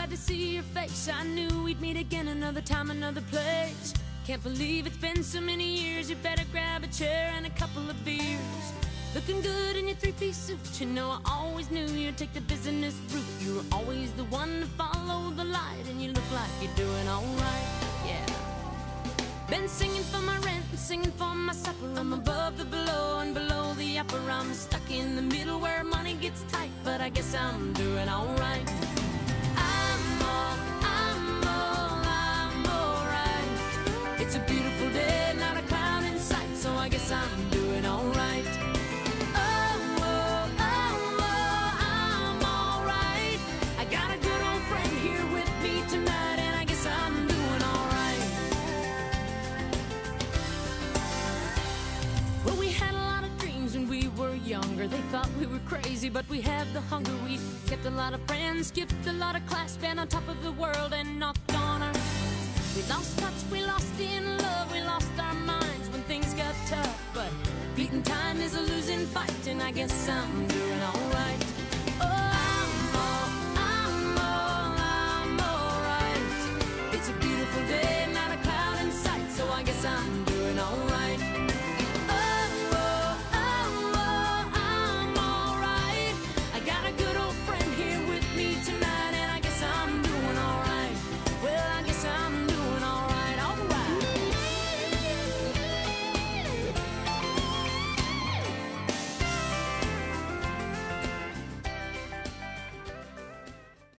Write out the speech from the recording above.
glad to see your face. I knew we'd meet again another time, another place. Can't believe it's been so many years. You better grab a chair and a couple of beers. Looking good in your three-piece suit. You know I always knew you'd take the business route. You were always the one to follow the light, and you look like you're doing alright. Yeah. Been singing for my rent singing for my supper. I'm above the below and below the upper. I'm stuck in the middle where money gets tight, I guess I'm doing alright. I'm all, I'm all, I'm alright. It's a beautiful day, They thought we were crazy, but we had the hunger. We kept a lot of friends, skipped a lot of class, been on top of the world, and knocked on our. We lost touch, we lost in love, we lost our minds when things got tough. But beating time is a losing fight, and I guess I'm doing alright.